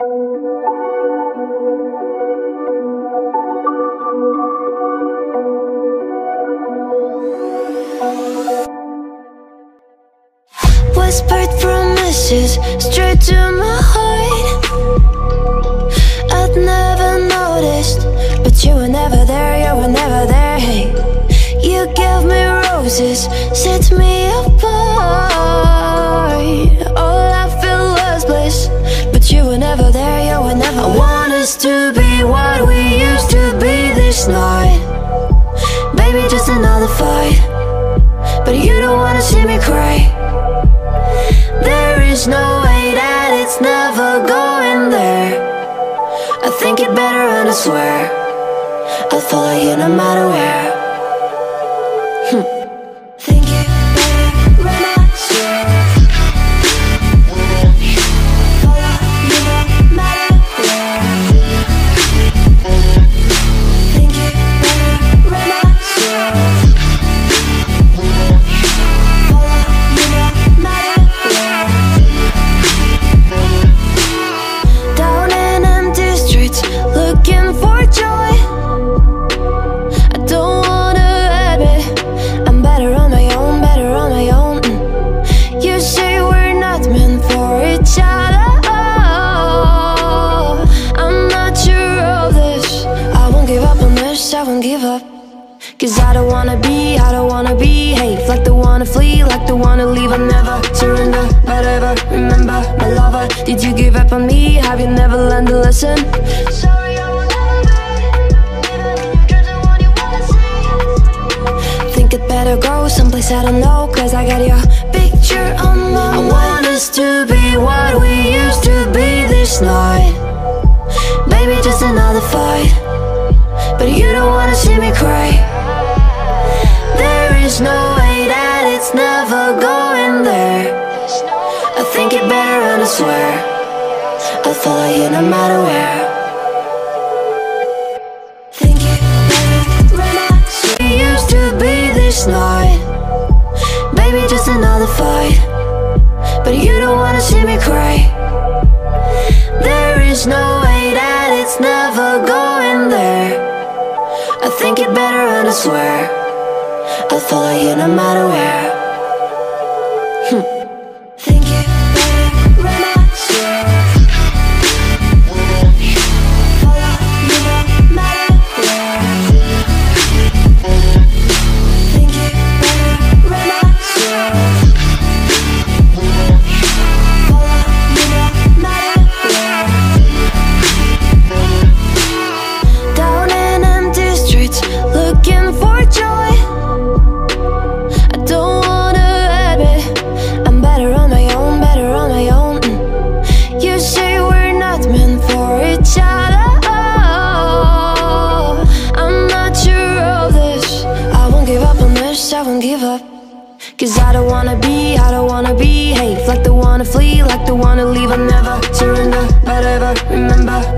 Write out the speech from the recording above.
Whispered promises straight to my heart. I'd never noticed, but you were never there, you were never there. Hey, you gave me roses, this night. Baby, just another fight. But you don't wanna see me cry. There is no way that it's never going there. I think it better and I swear I'll follow you no matter where. Up I won't give up. Cause I don't wanna be, I don't wanna behave Like the one to flee, like the one to leave I never surrender, but ever remember My lover, did you give up on me? Have you never learned a lesson? Sorry, I will never be Even in the one you wanna see Think it better go someplace I don't know Cause I got your picture on my I want us to be what we used to be It better and I swear I'll follow you no matter where. Think it we used to be this night. Maybe just another fight. But you don't wanna see me cry. There is no way that it's never going there. I think it better and I swear I'll follow you no matter where. Cause I don't wanna be, I don't wanna be, behave Like the to flee, like the to leave. I'll never surrender, but ever remember